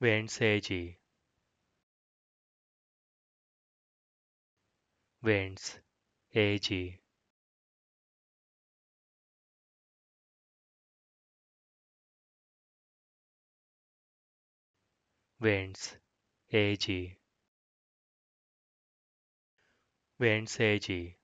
Vents AG. Vents AG Vents AG Wensagee